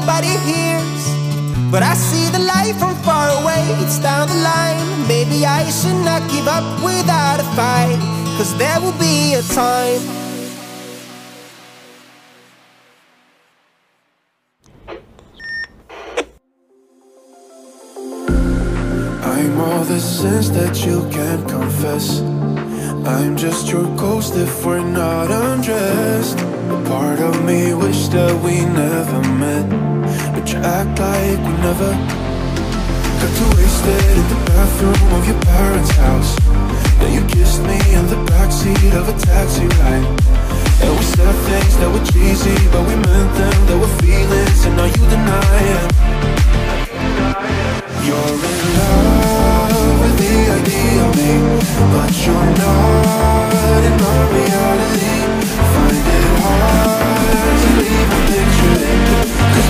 nobody hears. But I see the light from far away, it's down the line. Maybe I should not give up without a fight. Cause there will be a time. I'm all the sins that you can't confess. I'm just your ghost if we're not undressed. Part of me wish that we never met, but you act like we never got too wasted in the bathroom of your parents' house. Then you kissed me in the backseat of a taxi ride. And we said things that were cheesy, but we meant them. There were feelings, and now you deny it. You're in love with the idea of me But you're not in my reality Find it hard to even picture it Cause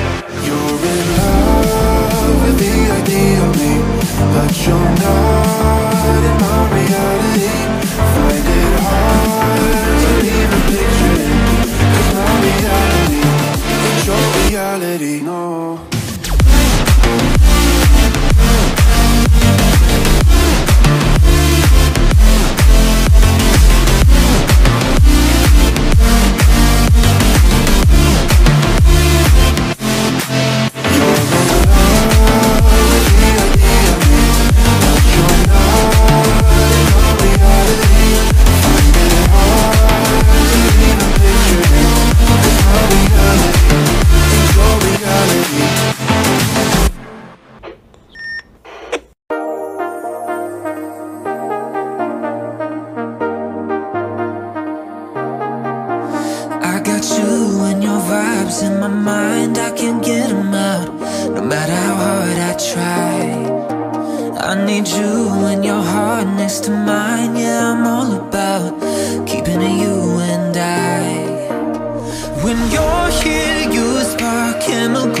the chemical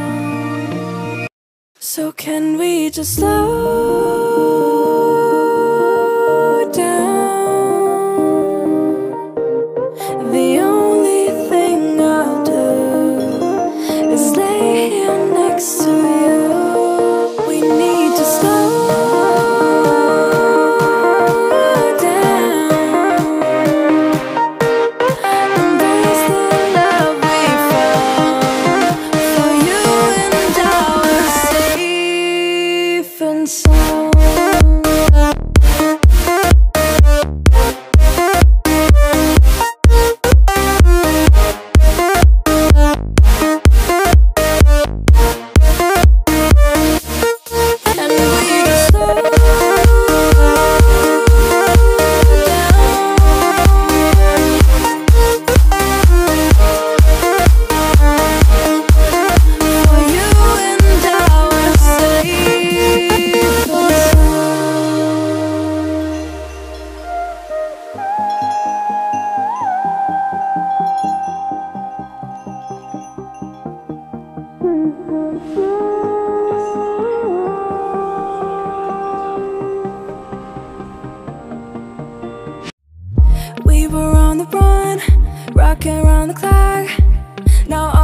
So can we just slow